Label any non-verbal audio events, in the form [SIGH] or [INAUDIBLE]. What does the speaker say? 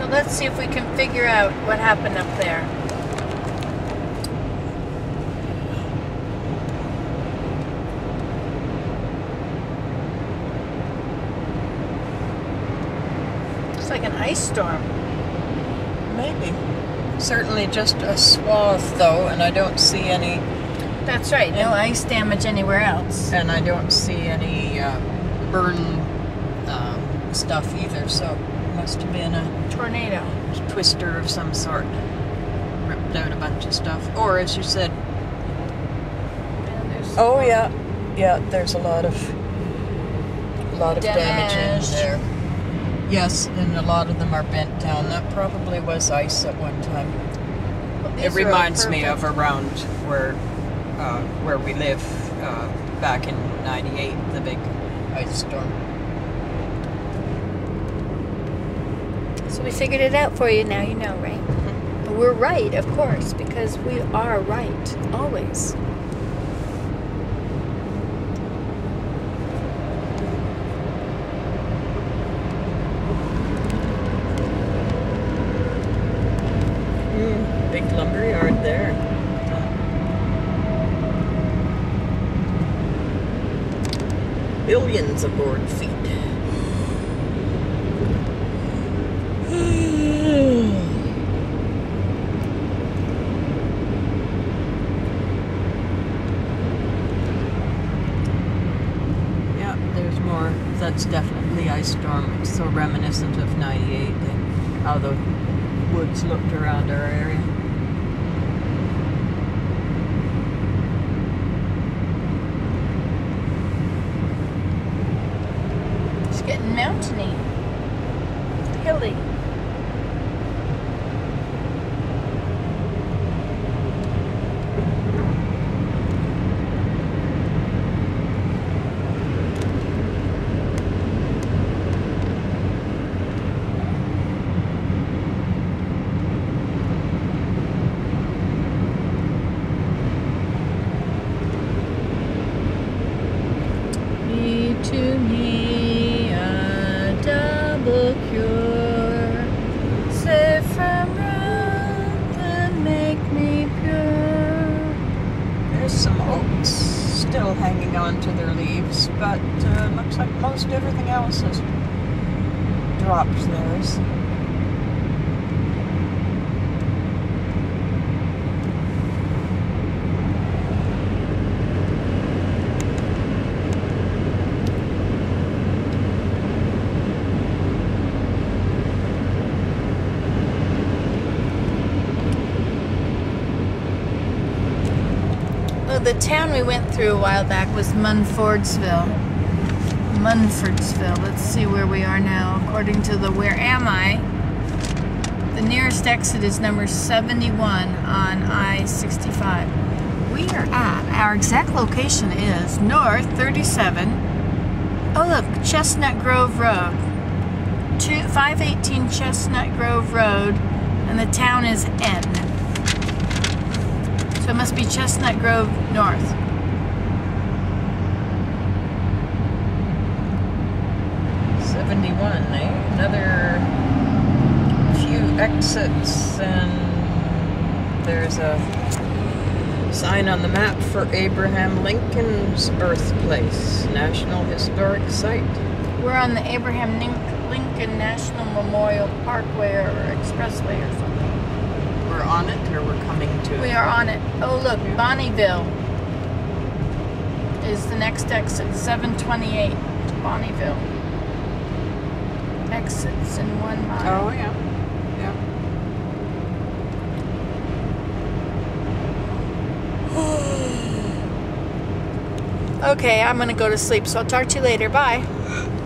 So let's see if we can figure out what happened up there. It's like an ice storm. Maybe. Certainly just a swath, though, and I don't see any, That's right. No ice damage anywhere else. and I don't see any uh, burn um, stuff either. So must have been a Tornado. twister of some sort. Ripped out a bunch of stuff, or as you said. And Oh yeah, yeah. There's a lot of, a lot of damage Damage. in there. Yes, and a lot of them are bent down. That probably was ice at one time. Well, It reminds me of around where uh, where we live uh, back in '98, the big ice storm. So we figured it out for you. Now you know, right? Mm-hmm. But we're right, of course, because we are right always. Hmm, big lumberyard there. Billions of board feet. Yeah, there's more. That's definitely ice storm. It's so reminiscent of '98 and how the woods looked around our area. It's getting mountainy, hilly. Me to me a double cure, save from wrath and make me pure. There's some oaks still hanging on to their leaves, but uh, looks like most everything else has dropped theirs. The town we went through a while back was Munfordsville. Munfordsville. Let's see where we are now. According to the Where Am I? The nearest exit is number 71 on I 65. We are at, our exact location is North 37. Oh, look, Chestnut Grove Road. Two, 518 Chestnut Grove Road, and the town is N. So it must be Chestnut Grove North. Seventy-one, eh? Another few exits, and there's a sign on the map for Abraham Lincoln's birthplace, National Historic Site. We're on the Abraham Lincoln National Memorial Parkway or Expressway or something. We're on it, or we're coming to it. We are on it. Oh, look, Bonnieville is the next exit, 728 Bonnieville. Exits in one mile. Oh yeah, yeah. [GASPS] Okay, I'm gonna go to sleep, so I'll talk to you later. Bye. [GASPS]